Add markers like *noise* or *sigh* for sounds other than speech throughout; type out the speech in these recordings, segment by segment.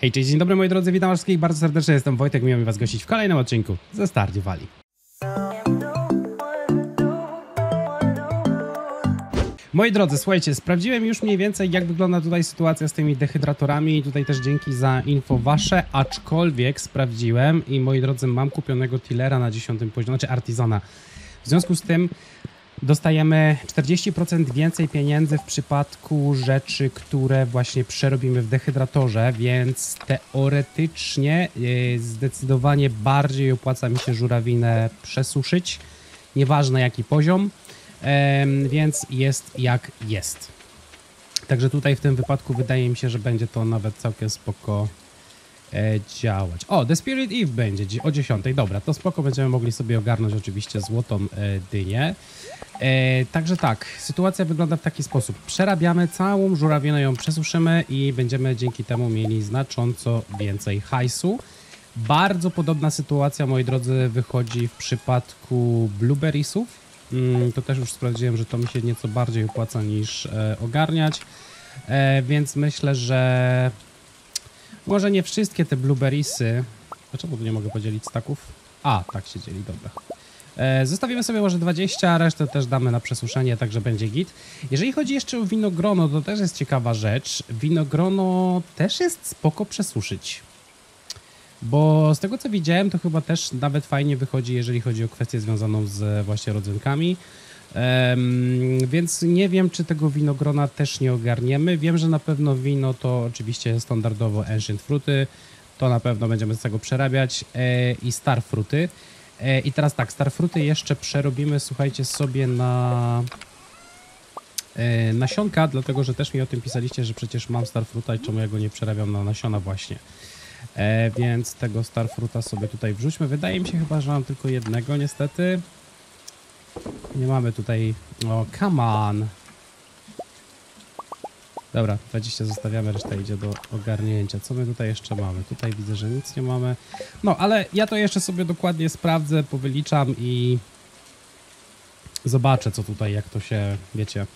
Hej, cześć, dzień dobry moi drodzy, witam wszystkich bardzo serdecznie, jestem Wojtek, miło mi was gościć w kolejnym odcinku ze Stardew Valley. Moi drodzy, słuchajcie, sprawdziłem już mniej więcej jak wygląda tutaj sytuacja z tymi dehydratorami tutaj też dzięki za info wasze, aczkolwiek sprawdziłem i moi drodzy, mam kupionego tillera na 10 poziomie, znaczy artizana. W związku z tym dostajemy 40% więcej pieniędzy w przypadku rzeczy, które właśnie przerobimy w dehydratorze, więc teoretycznie yy, zdecydowanie bardziej opłaca mi się żurawinę przesuszyć, nieważne jaki poziom, więc jest jak jest. Także tutaj w tym wypadku wydaje mi się, że będzie to nawet całkiem spoko e, działać. O, The Spirit Eve będzie dzi- o 10. Dobra, to spoko, będziemy mogli sobie ogarnąć oczywiście złotą e, dynię. E, także tak, sytuacja wygląda w taki sposób. Przerabiamy całą żurawinę, ją przesuszymy i będziemy dzięki temu mieli znacząco więcej hajsu. Bardzo podobna sytuacja, moi drodzy, wychodzi w przypadku blueberriesów. Mm, to też już sprawdziłem, że to mi się nieco bardziej opłaca niż e, ogarniać. E, więc myślę, że może nie wszystkie te blueberriesy. Dlaczego tu nie mogę podzielić staków? A, tak się dzieli, dobra. E, Zostawimy sobie może 20, a resztę też damy na przesuszenie, także będzie git. Jeżeli chodzi jeszcze o winogrono, to też jest ciekawa rzecz. Winogrono też jest spoko przesuszyć. Bo z tego co widziałem, to chyba też nawet fajnie wychodzi, jeżeli chodzi o kwestię związaną z właśnie rodzynkami. Więc nie wiem, czy tego winogrona też nie ogarniemy. Wiem, że na pewno wino to oczywiście standardowo Ancient Fruity. To na pewno będziemy z tego przerabiać. E, I Star Fruity. E, I teraz tak, Star Fruity jeszcze przerobimy, słuchajcie, sobie na e, nasionka, dlatego że też mi o tym pisaliście, że przecież mam Starfruta i czemu ja go nie przerabiam na nasiona właśnie. E, więc tego Starfruta sobie tutaj wrzućmy. Wydaje mi się chyba, że mam tylko jednego niestety. Nie mamy tutaj... O, come on! Dobra, 20 zostawiamy, reszta idzie do ogarnięcia. Co my tutaj jeszcze mamy? Tutaj widzę, że nic nie mamy. No, ale ja to jeszcze sobie dokładnie sprawdzę, powyliczam i zobaczę, co tutaj, jak to się, wiecie,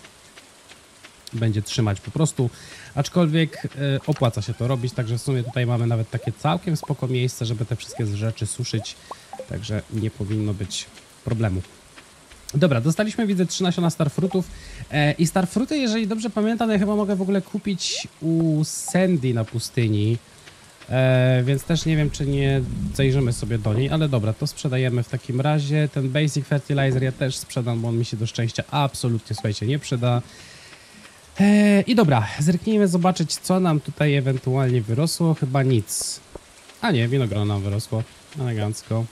będzie trzymać po prostu. Aczkolwiek e, opłaca się to robić, także w sumie tutaj mamy nawet takie całkiem spoko miejsce, żeby te wszystkie rzeczy suszyć, także nie powinno być problemu. Dobra, dostaliśmy, widzę, trzy nasiona starfrutów e, i starfruty, jeżeli dobrze pamiętam, ja chyba mogę w ogóle kupić u Sandy na pustyni, e, więc też nie wiem, czy nie zajrzymy sobie do niej, ale dobra, to sprzedajemy w takim razie. Ten Basic Fertilizer ja też sprzedam, bo on mi się do szczęścia absolutnie, słuchajcie, nie przyda. E, I dobra, zerknijmy zobaczyć, co nam tutaj ewentualnie wyrosło. Chyba nic. A nie, winogron nam wyrosło. Elegancko.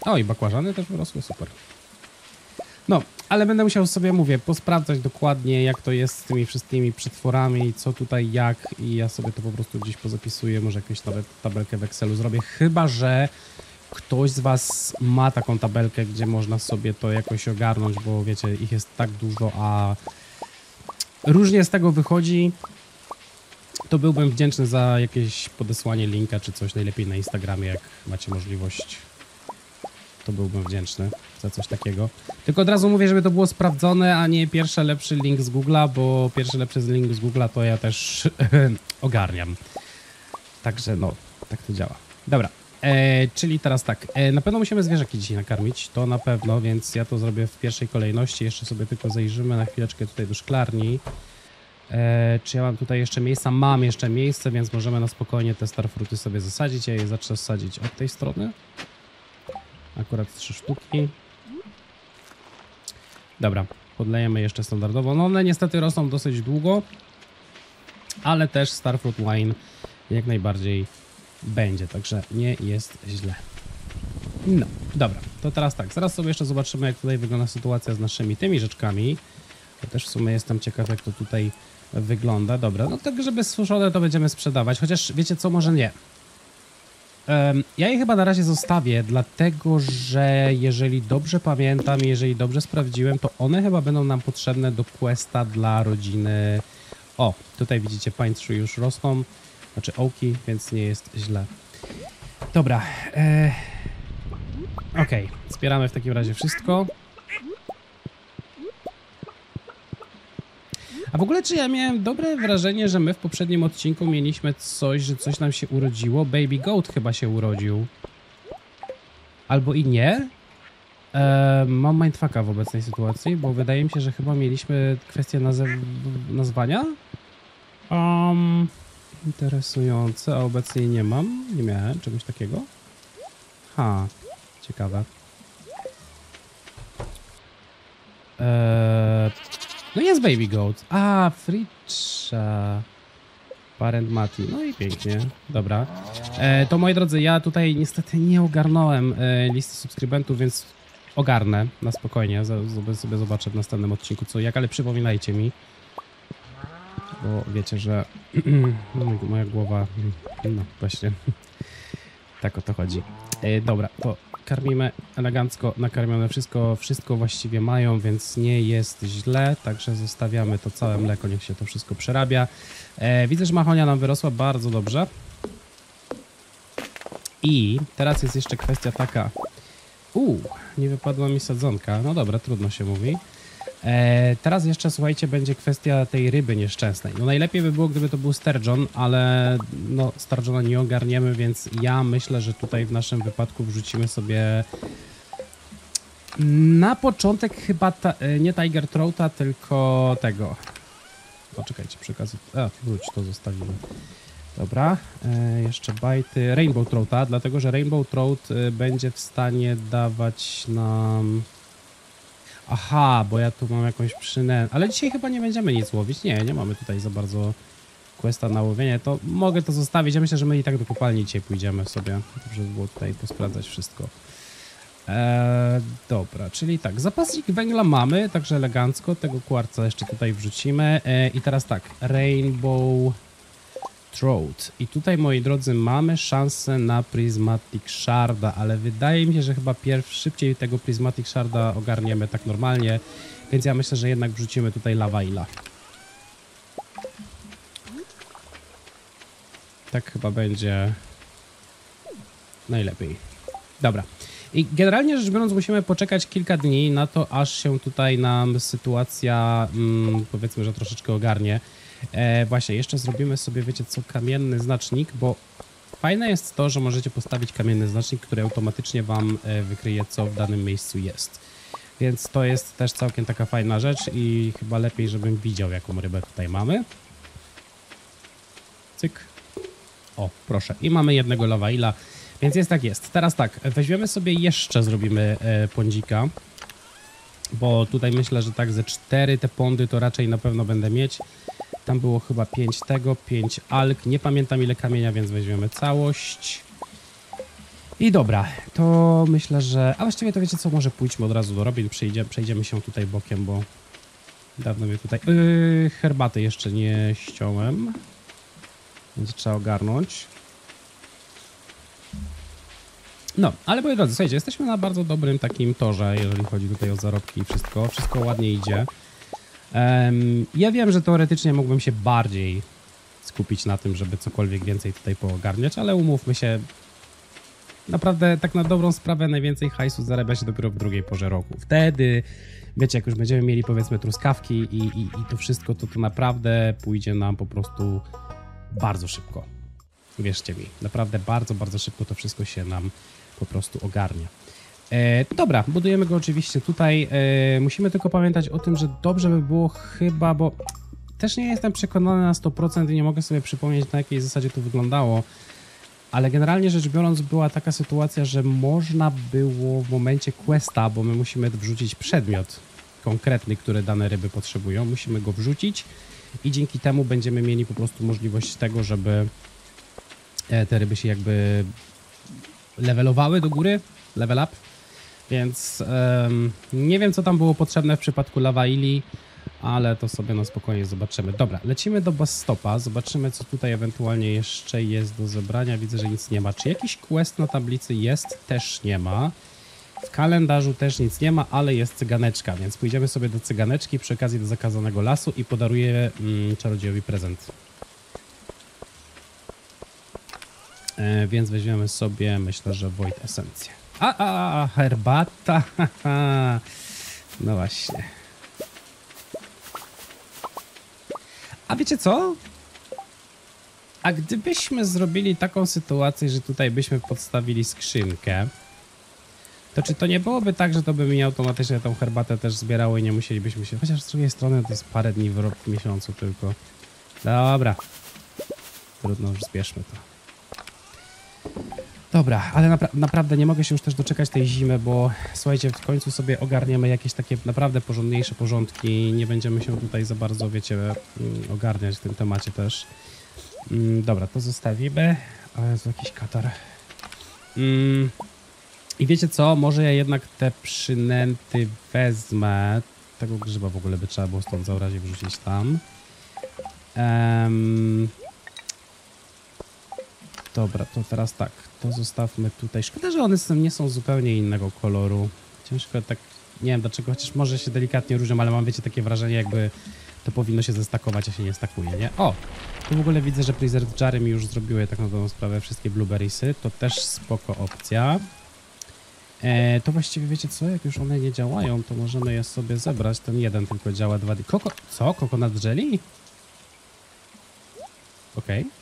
O, i bakłażany też wyrosły, super. No, ale będę musiał sobie, mówię, posprawdzać dokładnie, jak to jest z tymi wszystkimi przetworami, co tutaj, jak i ja sobie to po prostu gdzieś pozapisuję, może jakąś tabelkę w Excelu zrobię, chyba, że ktoś z was ma taką tabelkę, gdzie można sobie to jakoś ogarnąć, bo wiecie, ich jest tak dużo, a różnie z tego wychodzi, to byłbym wdzięczny za jakieś podesłanie linka czy coś, najlepiej na Instagramie, jak macie możliwość. To byłbym wdzięczny za coś takiego. Tylko od razu mówię, żeby to było sprawdzone, a nie pierwszy lepszy link z Google'a, bo pierwszy lepszy link z Google'a to ja też *laughs* ogarniam. Także no, tak to działa. Dobra, e, czyli teraz tak, e, na pewno musimy zwierzaki dzisiaj nakarmić, to na pewno, więc ja to zrobię w pierwszej kolejności. Jeszcze sobie tylko zajrzymy na chwileczkę tutaj do szklarni. E, czy ja mam tutaj jeszcze miejsca? Mam jeszcze miejsce, więc możemy na spokojnie te starfruty sobie zasadzić. Ja je zacznę sadzić od tej strony. Akurat trzy sztuki. Dobra, podlejemy jeszcze standardowo. No one niestety rosną dosyć długo, ale też Starfruit Wine jak najbardziej będzie, także nie jest źle. No, dobra, to teraz tak, zaraz sobie jeszcze zobaczymy jak tutaj wygląda sytuacja z naszymi tymi rzeczkami. Ja też w sumie jestem ciekaw jak to tutaj wygląda. Dobra, no tak żeby suszone to będziemy sprzedawać, chociaż wiecie co, może nie. Ja je chyba na razie zostawię, dlatego że jeżeli dobrze pamiętam, jeżeli dobrze sprawdziłem, to one chyba będą nam potrzebne do questa dla rodziny. O, tutaj widzicie tree już rosną, znaczy ołki, więc nie jest źle. Dobra. E... Okej, zbieramy w takim razie wszystko. A w ogóle czy ja miałem dobre wrażenie, że my w poprzednim odcinku mieliśmy coś, że coś nam się urodziło? Baby Goat chyba się urodził. Albo i nie? Eee, mam mindfucka w obecnej sytuacji, bo wydaje mi się, że chyba mieliśmy kwestię nazwania. Um, interesujące, a obecnie nie mam. Nie miałem czegoś takiego. Ha, ciekawe. Eee, no jest Baby Goat. A, Fritcha. Parent Mati. No i pięknie. Dobra. E, to moi drodzy, ja tutaj niestety nie ogarnąłem e, listy subskrybentów, więc ogarnę na spokojnie. Sobie, sobie zobaczę w następnym odcinku co jak, ale przypominajcie mi. Bo wiecie, że *clears throat* moja głowa, no właśnie, *laughs* tak o to chodzi. E, dobra, to karmimy elegancko, nakarmione wszystko, wszystko właściwie mają, więc nie jest źle, także zostawiamy to całe mleko, niech się to wszystko przerabia. E, widzę, że machonia nam wyrosła bardzo dobrze. I teraz jest jeszcze kwestia taka. Uuu, nie wypadła mi sadzonka. No dobra, trudno się mówi. E, teraz jeszcze, słuchajcie, będzie kwestia tej ryby nieszczęsnej. No najlepiej by było, gdyby to był sturgeon, ale no sturgeona nie ogarniemy, więc ja myślę, że tutaj w naszym wypadku wrzucimy sobie na początek chyba ta, e, nie Tiger Trouta, tylko tego. Poczekajcie, przy okazji... A, wróć, to zostawimy. Dobra, e, jeszcze bajty. Rainbow Trouta, dlatego że Rainbow Trout e, będzie w stanie dawać nam... Aha, bo ja tu mam jakąś przynę... Ale dzisiaj chyba nie będziemy nic łowić. Nie, nie mamy tutaj za bardzo questa na łowienie. To mogę to zostawić. Ja myślę, że my i tak do kopalni dzisiaj pójdziemy sobie, żeby było tutaj posprawdzać wszystko. Eee, dobra, czyli tak, zapasnik węgla mamy, także elegancko. Tego kwarca jeszcze tutaj wrzucimy. Eee, I teraz tak, Rainbow Throat. I tutaj, moi drodzy, mamy szansę na Prismatic Sharda, ale wydaje mi się, że chyba pierw szybciej tego Prismatic Sharda ogarniemy tak normalnie, więc ja myślę, że jednak wrzucimy tutaj Lavaila. Tak chyba będzie najlepiej. Dobra. I generalnie rzecz biorąc musimy poczekać kilka dni na to, aż się tutaj nam sytuacja, mm, powiedzmy, że troszeczkę ogarnie. E, właśnie, jeszcze zrobimy sobie, wiecie co, kamienny znacznik, bo fajne jest to, że możecie postawić kamienny znacznik, który automatycznie wam e, wykryje, co w danym miejscu jest. Więc to jest też całkiem taka fajna rzecz i chyba lepiej, żebym widział, jaką rybę tutaj mamy. Cyk. O, proszę. I mamy jednego lawaila. Więc jest tak jest. Teraz tak, weźmiemy sobie jeszcze, zrobimy e, pądzika. Bo tutaj myślę, że tak ze cztery te pądy to raczej na pewno będę mieć. Tam było chyba 5 tego, 5 alk. Nie pamiętam ile kamienia, więc weźmiemy całość. I dobra, to myślę, że... A właściwie to wiecie co, może pójdźmy od razu do Robin, przejdzie, przejdziemy się tutaj bokiem, bo dawno mnie tutaj... Yy, herbaty jeszcze nie ściąłem, więc trzeba ogarnąć. No, ale moi drodzy, słuchajcie, jesteśmy na bardzo dobrym takim torze, jeżeli chodzi tutaj o zarobki i wszystko. Wszystko ładnie idzie. Ja wiem, że teoretycznie mógłbym się bardziej skupić na tym, żeby cokolwiek więcej tutaj poogarniać, ale umówmy się, naprawdę tak na dobrą sprawę najwięcej hajsu zarabia się dopiero w drugiej porze roku. Wtedy, wiecie, jak już będziemy mieli powiedzmy truskawki i, i, i to wszystko, to to naprawdę pójdzie nam po prostu bardzo szybko. Wierzcie mi, naprawdę bardzo, bardzo szybko to wszystko się nam po prostu ogarnia. E, dobra, budujemy go oczywiście tutaj. E, musimy tylko pamiętać o tym, że dobrze by było chyba, bo też nie jestem przekonany na 100% i nie mogę sobie przypomnieć na jakiej zasadzie to wyglądało. Ale generalnie rzecz biorąc była taka sytuacja, że można było w momencie questa, bo my musimy wrzucić przedmiot konkretny, który dane ryby potrzebują, musimy go wrzucić i dzięki temu będziemy mieli po prostu możliwość tego, żeby e, te ryby się jakby levelowały do góry, level up, więc um, nie wiem, co tam było potrzebne w przypadku Lavaili, ale to sobie na spokojnie zobaczymy. Dobra, lecimy do bus stopa, zobaczymy, co tutaj ewentualnie jeszcze jest do zebrania. Widzę, że nic nie ma. Czy jakiś quest na tablicy jest? Też nie ma. W kalendarzu też nic nie ma, ale jest cyganeczka, więc pójdziemy sobie do cyganeczki przy okazji do zakazanego lasu i podaruję mm, czarodziejowi prezent. E, więc weźmiemy sobie, myślę, że Void Esencję. A, a, a, herbata. *laughs* No właśnie. A wiecie co? A gdybyśmy zrobili taką sytuację, że tutaj byśmy podstawili skrzynkę, to czy to nie byłoby tak, że to by mi automatycznie tą herbatę też zbierało i nie musielibyśmy się... Chociaż z drugiej strony to jest parę dni w, rok, w miesiącu tylko. Dobra. Trudno, już zbierzmy to. Dobra, ale napra naprawdę nie mogę się już też doczekać tej zimy, bo słuchajcie, w końcu sobie ogarniemy jakieś takie naprawdę porządniejsze porządki. Nie będziemy się tutaj za bardzo, wiecie, mm, ogarniać w tym temacie też. Mm, dobra, to zostawimy. O Jezu, jakiś katar. Mm, I wiecie co? Może ja jednak te przynęty wezmę. Tego grzyba w ogóle by trzeba było stąd zaurazie wrzucić tam. Em, Dobra, to teraz tak, to zostawmy tutaj. Szkoda, że one nie są zupełnie innego koloru. Ciężko tak, nie wiem dlaczego, chociaż może się delikatnie różnią, ale mam, wiecie, takie wrażenie jakby to powinno się zestakować, a się nie stakuje, nie? O! Tu w ogóle widzę, że Preserved Jary mi już zrobiły tak na dobrą sprawę wszystkie blueberriesy. To też spoko opcja. E, to właściwie wiecie co, jak już one nie działają, to możemy je sobie zebrać. Ten jeden tylko działa dwa. Koko... Co? Coconut jelly? Okej. To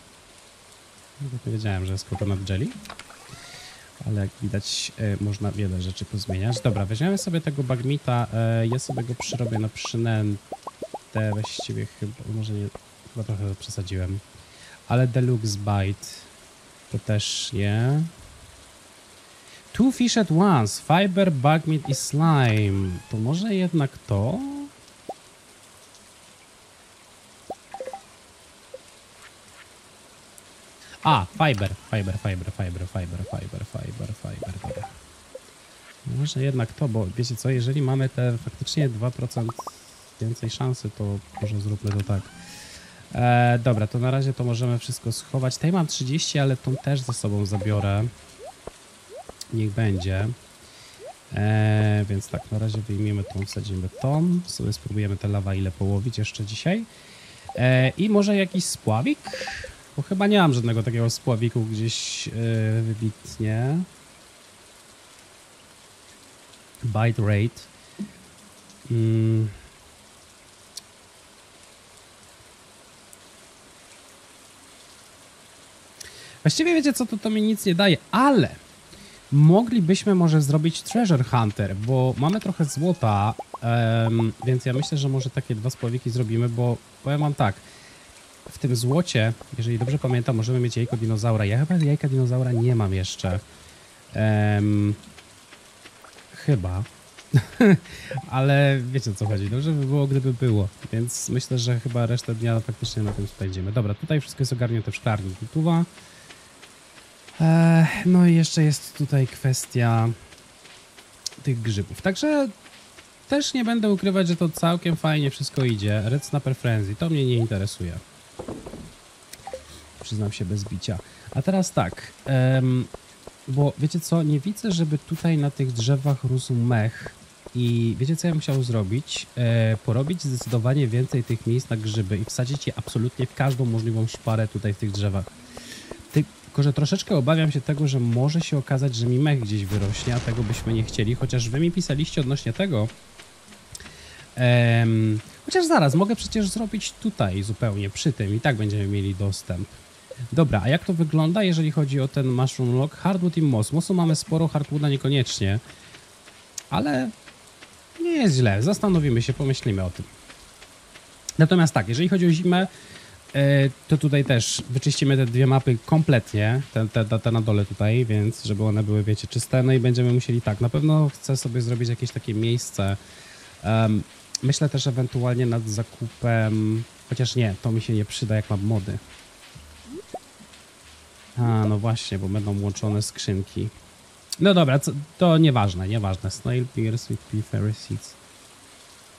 nie wiedziałem, że jest coconut jelly. Ale jak widać, e, można wiele rzeczy pozmieniać. Dobra, weźmiemy sobie tego bagmita. E, ja sobie go przyrobię na przynętę. Właściwie chyba, może nie, chyba trochę przesadziłem. Ale deluxe bite to też nie. Two fish at once. Fiber, bugmeat i slime. To może jednak to? A, fiber, fiber, fiber, fiber, fiber, fiber, fiber, fiber. Może jednak to, bo wiecie co, jeżeli mamy te faktycznie 2% więcej szansy, to może zróbmy to tak. E, dobra, to na razie to możemy wszystko schować. Tutaj mam 30, ale tą też ze sobą zabiorę. Niech będzie. E, więc tak, na razie wyjmiemy tą, wsadzimy tą. Sobie spróbujemy te lawa ile połowić jeszcze dzisiaj. E, I może jakiś spławik? Bo chyba nie mam żadnego takiego spławiku gdzieś yy, wybitnie. Byte rate. Mm. Właściwie wiecie co, to, to mi nic nie daje, ale moglibyśmy może zrobić Treasure Hunter, bo mamy trochę złota, em, więc ja myślę, że może takie dwa spławiki zrobimy, bo powiem wam tak, w tym złocie, jeżeli dobrze pamiętam, możemy mieć jajko dinozaura. Ja chyba jajka dinozaura nie mam jeszcze. Em, chyba. *laughs* Ale wiecie o co chodzi. Dobrze by było, gdyby było. Więc myślę, że chyba resztę dnia faktycznie na tym spędzimy. Dobra, tutaj wszystko jest ogarnięte w szklarni. Tutuwa. E, no i jeszcze jest tutaj kwestia tych grzybów. Także też nie będę ukrywać, że to całkiem fajnie wszystko idzie. Red Snapper Frenzy, to mnie nie interesuje. Przyznam się bez bicia. A teraz tak, em, bo wiecie co, nie widzę, żeby tutaj na tych drzewach rósł mech. I wiecie co ja bym chciał zrobić? E, porobić zdecydowanie więcej tych miejsc na grzyby i wsadzić je absolutnie w każdą możliwą szparę tutaj w tych drzewach. Tylko, że troszeczkę obawiam się tego, że może się okazać, że mi mech gdzieś wyrośnie, a tego byśmy nie chcieli, chociaż wy mi pisaliście odnośnie tego, Em, chociaż zaraz, mogę przecież zrobić tutaj zupełnie przy tym i tak będziemy mieli dostęp. Dobra, a jak to wygląda, jeżeli chodzi o ten mushroom log? Hardwood i moss. Mossu mamy sporo, hardwooda niekoniecznie. Ale nie jest źle. Zastanowimy się, pomyślimy o tym. Natomiast tak, jeżeli chodzi o zimę, e, to tutaj też wyczyścimy te dwie mapy kompletnie, te, te, te na dole tutaj, więc żeby one były, wiecie, czyste. No i będziemy musieli tak, na pewno chcę sobie zrobić jakieś takie miejsce. em, myślę też ewentualnie nad zakupem, chociaż nie, to mi się nie przyda, jak mam mody. A, no właśnie, bo będą łączone skrzynki. No dobra, co, to nieważne, nieważne. Snail Beer, Sweet Pea, Fairy Seeds.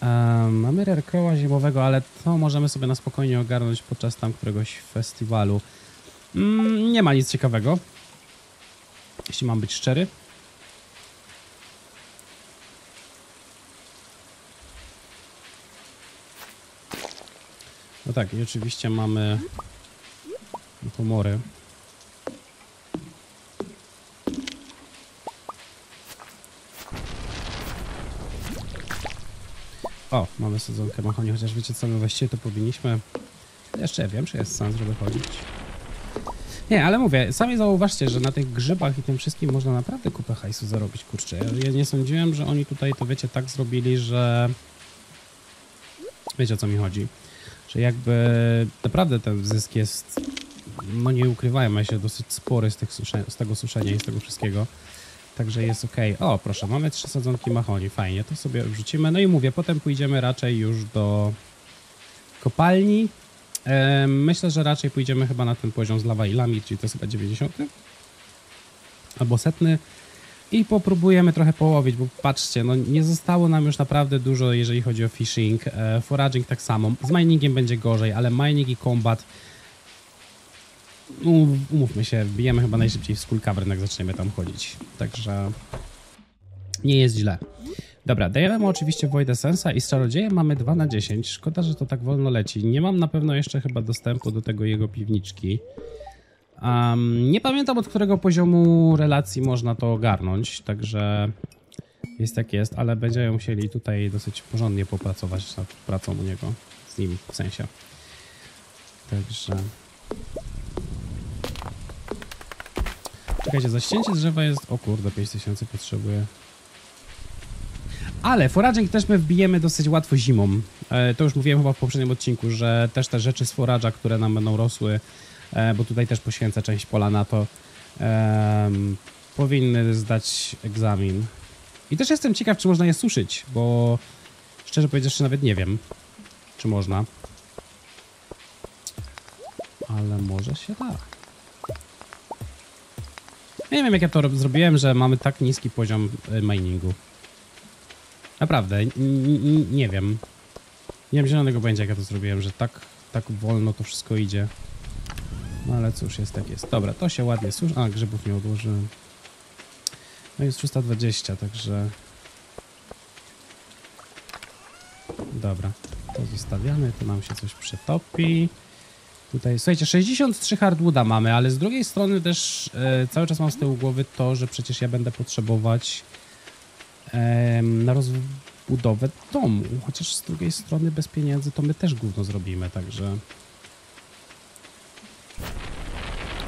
Um, mamy rerkoła zimowego, ale to możemy sobie na spokojnie ogarnąć podczas tam któregoś festiwalu. Mm, nie ma nic ciekawego. Jeśli mam być szczery. Tak, i oczywiście mamy komory. O, mamy sadzonkę mahoni, chociaż wiecie co, my właściwie to powinniśmy Jeszcze wiem, czy jest sens, żeby chodzić. Nie, ale mówię, sami zauważcie, że na tych grzybach i tym wszystkim można naprawdę kupę hajsu zarobić, kurczę. Ja nie sądziłem, że oni tutaj to, wiecie, tak zrobili, że... Wiecie, o co mi chodzi. Że jakby naprawdę ten zysk jest, no nie ukrywajmy się, dosyć spory z, susze, z tego suszenia i z tego wszystkiego. Także jest ok. O, proszę, mamy trzy sadzonki mahoni, fajnie, to sobie wrzucimy. No i mówię, potem pójdziemy raczej już do kopalni. E, myślę, że raczej pójdziemy chyba na ten poziom z lawailami, czyli to jest chyba 90 albo setny i popróbujemy trochę połowić, bo patrzcie, no nie zostało nam już naprawdę dużo, jeżeli chodzi o fishing. E, foraging tak samo. Z miningiem będzie gorzej, ale mining i combat um, umówmy się, bijemy chyba najszybciej w Skull Cavern, jak zaczniemy tam chodzić. Także nie jest źle. Dobra, dajemy oczywiście Void Essence'a i z czarodziejem mamy 2 na 10. Szkoda, że to tak wolno leci. Nie mam na pewno jeszcze chyba dostępu do tego jego piwniczki. Um, nie pamiętam od którego poziomu relacji można to ogarnąć, także jest jak jest, ale będziemy musieli tutaj dosyć porządnie popracować nad pracą u niego, z nim w sensie. Także... Czekajcie, za ścięcie drzewa jest... O kurde, 5000 potrzebuję. Ale foraging też my wbijemy dosyć łatwo zimą. E, to już mówiłem chyba w poprzednim odcinku, że też te rzeczy z forage'a, które nam będą rosły, bo tutaj też poświęcę część pola na to, e, powinny zdać egzamin. I też jestem ciekaw, czy można je suszyć, bo szczerze powiedziawszy nawet nie wiem, czy można. Ale może się da. Nie wiem, jak ja to zrobiłem, że mamy tak niski poziom e, miningu. Naprawdę, nie wiem. Nie mam zielonego pojęcia, jak ja to zrobiłem, że tak, tak wolno to wszystko idzie. No ale cóż, jest tak jest. Dobra, to się ładnie suszy. A, grzybów nie odłożyłem. No jest 320, także... Dobra, to zostawiamy, tu nam się coś przetopi. Tutaj, słuchajcie, 63 hardwooda mamy, ale z drugiej strony też e, cały czas mam z tyłu głowy to, że przecież ja będę potrzebować e, na rozbudowę domu. Chociaż z drugiej strony bez pieniędzy to my też gówno zrobimy, także...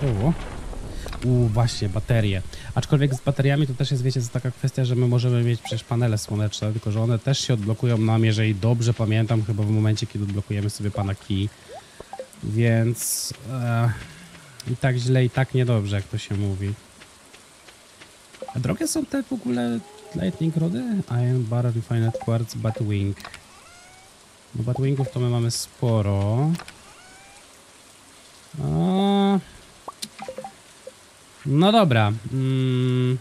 O, u właśnie, baterie. Aczkolwiek z bateriami to też jest, wiecie, taka kwestia, że my możemy mieć przecież panele słoneczne, tylko że one też się odblokują nam, jeżeli dobrze pamiętam, chyba w momencie, kiedy odblokujemy sobie pana key. Więc e, i tak źle, i tak niedobrze, jak to się mówi. A drogie są te w ogóle lightning rody? Iron bar, refined quartz, batwing. No batwingów to my mamy sporo. O... No dobra. Mm.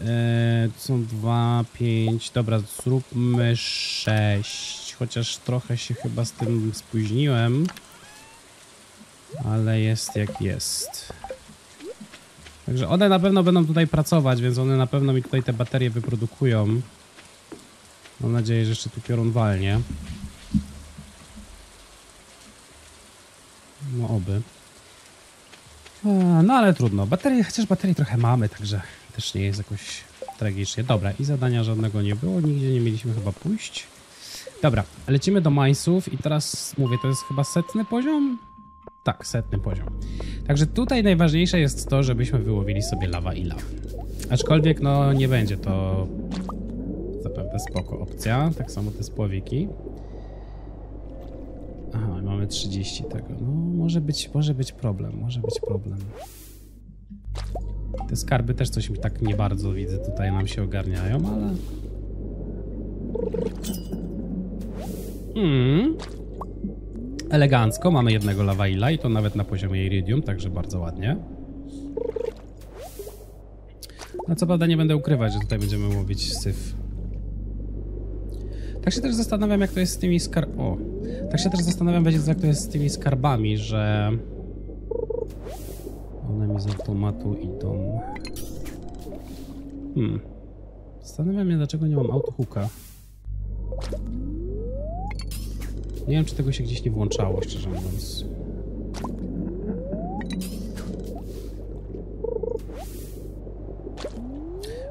E, są dwa, pięć. Dobra, zróbmy sześć chociaż trochę się chyba z tym spóźniłem. Ale jest jak jest. Także one na pewno będą tutaj pracować, więc one na pewno mi tutaj te baterie wyprodukują. Mam nadzieję, że jeszcze tu piorun walnie. No oby. No ale trudno. Baterie, chociaż baterii trochę mamy, także też nie jest jakoś tragicznie. Dobra, i zadania żadnego nie było. Nigdzie nie mieliśmy chyba pójść. Dobra, lecimy do Majsów i teraz mówię, to jest chyba setny poziom? Tak, setny poziom. Także tutaj najważniejsze jest to, żebyśmy wyłowili sobie lawa i lawa. Aczkolwiek no nie będzie to zapewne spoko opcja. Tak samo te spławiki. Aha, mamy 30 tego. No może być, może być problem, może być problem. Te skarby też coś mi tak nie bardzo widzę tutaj nam się ogarniają, ale... Hmm. Elegancko, mamy jednego lawaila i to nawet na poziomie iridium, także bardzo ładnie. No co prawda nie będę ukrywać, że tutaj będziemy łowić syf. Tak się też zastanawiam, jak to jest z tymi skar... O! Tak się też zastanawiam, będzie, jak to jest z tymi skarbami, że... One mi z automatu idą. Hmm. Zastanawiam się, dlaczego nie mam autohooka. Nie wiem, czy tego się gdzieś nie włączało, szczerze mówiąc.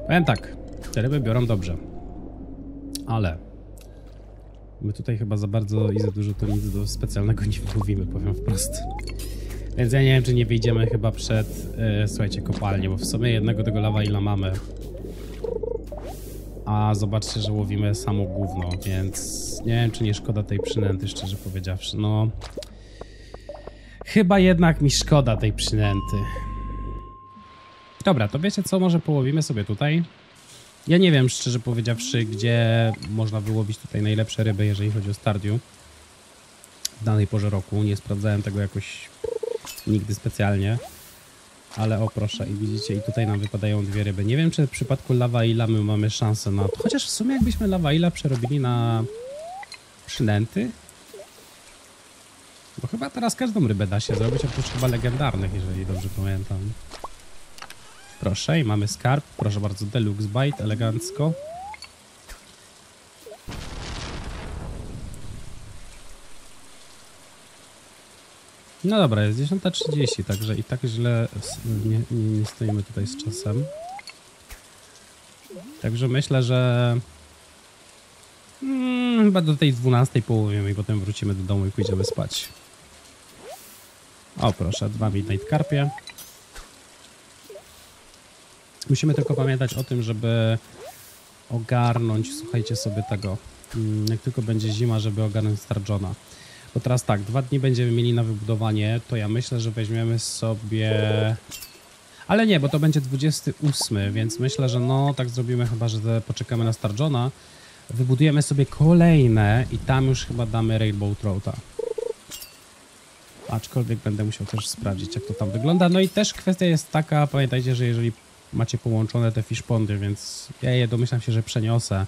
Powiem tak, te ryby biorą dobrze. Ale My tutaj chyba za bardzo i za dużo to nic do specjalnego nie mówimy, powiem wprost. Więc ja nie wiem, czy nie wyjdziemy chyba przed, e, słuchajcie, kopalnię, bo w sumie jednego tego lawa ile mamy. A zobaczcie, że łowimy samo gówno, więc nie wiem, czy nie szkoda tej przynęty, szczerze powiedziawszy. No, chyba jednak mi szkoda tej przynęty. Dobra, to wiecie co, może połowimy sobie tutaj. Ja nie wiem, szczerze powiedziawszy, gdzie można wyłowić tutaj najlepsze ryby, jeżeli chodzi o Stardew. W danej porze roku. Nie sprawdzałem tego jakoś nigdy specjalnie. Ale o proszę, i widzicie, i tutaj nam wypadają dwie ryby. Nie wiem, czy w przypadku Lawaila my mamy szansę na to. Chociaż w sumie jakbyśmy Lawaila przerobili na przynęty. Bo chyba teraz każdą rybę da się zrobić, oprócz chyba legendarnych, jeżeli dobrze pamiętam. Proszę, i mamy skarb. Proszę bardzo, deluxe bite, elegancko. No dobra, jest 10.30, także i tak źle nie, nie, nie stoimy tutaj z czasem. Także myślę, że mm, chyba do tej 12 połowimy i potem wrócimy do domu i pójdziemy spać. O proszę, dwa Midnight Carpie. Musimy tylko pamiętać o tym, żeby ogarnąć, słuchajcie sobie tego, mm, jak tylko będzie zima, żeby ogarnąć Starjona. Bo teraz tak, dwa dni będziemy mieli na wybudowanie, to ja myślę, że weźmiemy sobie... Ale nie, bo to będzie 28, więc myślę, że no, tak zrobimy chyba, że poczekamy na Starjona. Wybudujemy sobie kolejne i tam już chyba damy Rainbow Trouta. Aczkolwiek będę musiał też sprawdzić, jak to tam wygląda. No i też kwestia jest taka, pamiętajcie, że jeżeli macie połączone te fishpondy, więc ja je domyślam się, że przeniosę.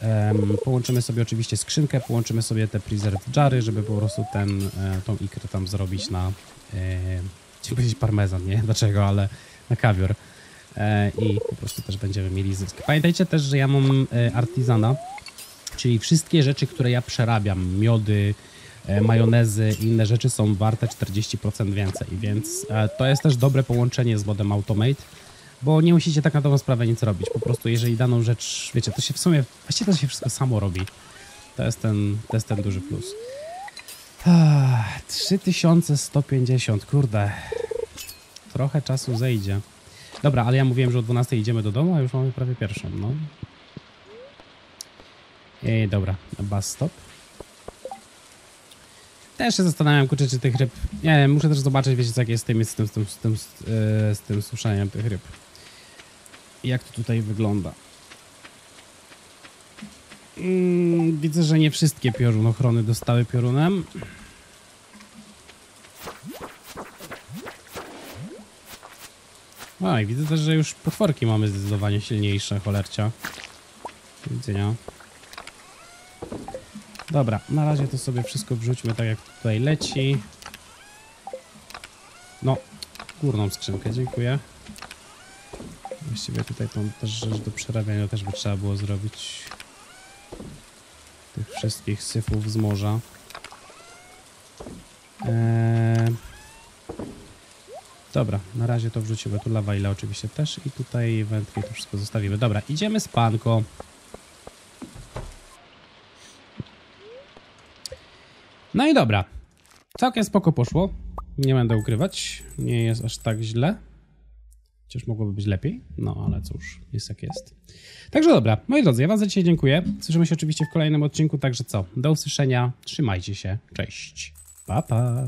Em, połączymy sobie oczywiście skrzynkę, połączymy sobie te preserved jary, żeby po prostu ten, e, tą ikrę tam zrobić na, e, chciałem powiedzieć parmezan, nie? Dlaczego, ale na kawior. E, I po prostu też będziemy mieli zysk. Pamiętajcie też, że ja mam e, artizana, czyli wszystkie rzeczy, które ja przerabiam, miody, majonezy i inne rzeczy są warte 40% więcej, więc to jest też dobre połączenie z modem Automate, bo nie musicie tak na dobrą sprawę nic robić. Po prostu jeżeli daną rzecz, wiecie, to się w sumie, właściwie to się wszystko samo robi. To jest ten, to jest ten duży plus. Ah, 3150, kurde. Trochę czasu zejdzie. Dobra, ale ja mówiłem, że o 12 idziemy do domu, a już mamy prawie pierwszą, no. I dobra, bus stop. Też się zastanawiam, kurczę, czy tych ryb... Nie muszę też zobaczyć, wiecie, co jak jest z tym, z tym, z tym, z tym, yy, z tym suszeniem tych ryb. Jak to tutaj wygląda. Mm, widzę, że nie wszystkie piorunochrony dostały piorunem. A, i widzę też, że już potworki mamy zdecydowanie silniejsze, cholercia. Widzenia. Dobra, na razie to sobie wszystko wrzućmy tak jak tutaj leci. No, górną skrzynkę, dziękuję. Właściwie tutaj tą też rzecz do przerabiania też by trzeba było zrobić. Tych wszystkich syfów z morza. Eee... Dobra, na razie to wrzucimy tu lawa ile oczywiście też i tutaj wędki to wszystko zostawimy. Dobra, idziemy z panko. No i dobra. Całkiem spoko poszło. Nie będę ukrywać. Nie jest aż tak źle. Chociaż mogłoby być lepiej. No ale cóż, jest jak jest. Także dobra, moi drodzy, ja wam za dzisiaj dziękuję. Słyszymy się oczywiście w kolejnym odcinku, także co? Do usłyszenia. Trzymajcie się. Cześć. Pa, pa.